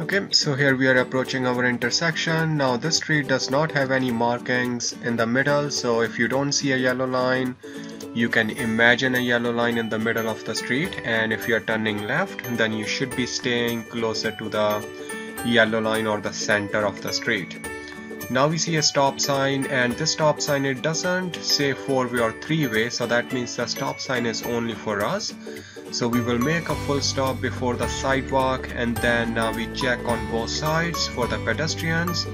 Okay, so here we are approaching our intersection. Now this street does not have any markings in the middle, so if you don't see a yellow line, you can imagine a yellow line in the middle of the street and if you are turning left, then you should be staying closer to the yellow line or the center of the street. Now we see a stop sign and this stop sign it doesn't say four way or three way so that means the stop sign is only for us so we will make a full stop before the sidewalk and then uh, we check on both sides for the pedestrians.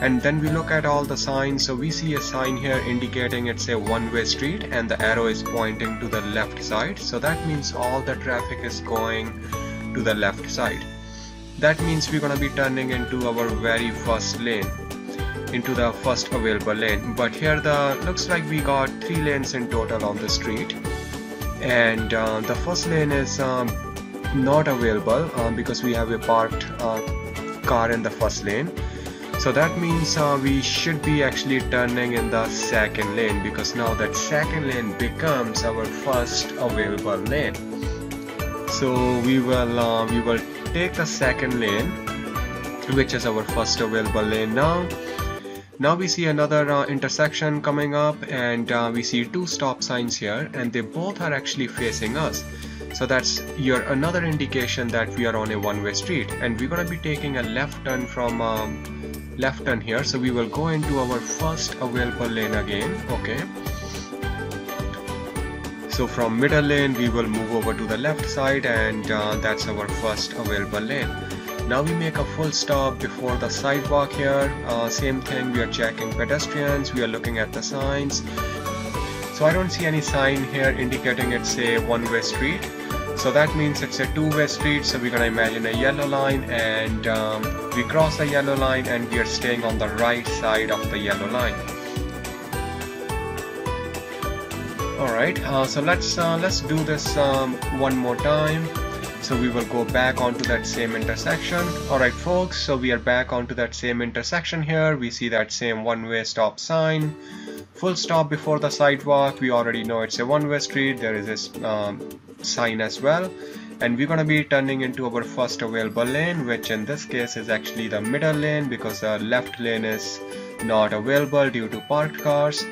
And then we look at all the signs. So we see a sign here indicating it's a one-way street and the arrow is pointing to the left side. So that means all the traffic is going to the left side. That means we're gonna be turning into our very first lane into the first available lane. But here the looks like we got three lanes in total on the street and uh, the first lane is um, not available uh, because we have a parked uh, car in the first lane. So that means uh, we should be actually turning in the second lane because now that second lane becomes our first available lane. So we will uh, we will take the second lane which is our first available lane now now we see another uh, intersection coming up and uh, we see two stop signs here and they both are actually facing us. So that's your another indication that we are on a one-way street and we're going to be taking a left turn from um, left turn here. So we will go into our first available lane again. Okay. So from middle lane we will move over to the left side and uh, that's our first available lane now we make a full stop before the sidewalk here. Uh, same thing we are checking pedestrians we are looking at the signs. So I don't see any sign here indicating it's a one-way street. So that means it's a two-way street so we're gonna imagine a yellow line and um, we cross the yellow line and we are staying on the right side of the yellow line. Alright uh, so let's uh, let's do this um, one more time so we will go back onto that same intersection. Alright folks so we are back onto that same intersection here. We see that same one-way stop sign. Full stop before the sidewalk. We already know it's a one-way street. There is this um, sign as well. And we're going to be turning into our first available lane which in this case is actually the middle lane because the left lane is not available due to parked cars.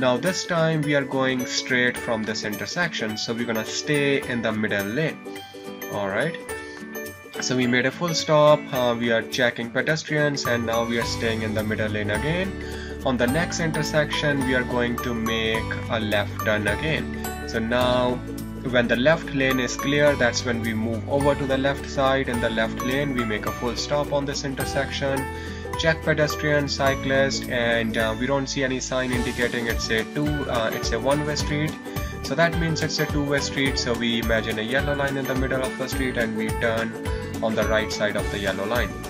Now this time we are going straight from this intersection so we're gonna stay in the middle lane alright so we made a full stop. Uh, we are checking pedestrians and now we are staying in the middle lane again. On the next intersection we are going to make a left turn again. So now when the left lane is clear that's when we move over to the left side. In the left lane we make a full stop on this intersection check pedestrian cyclist and uh, we don't see any sign indicating it's a two uh, it's a one-way street so that means it's a two-way street. So we imagine a yellow line in the middle of the street and we turn on the right side of the yellow line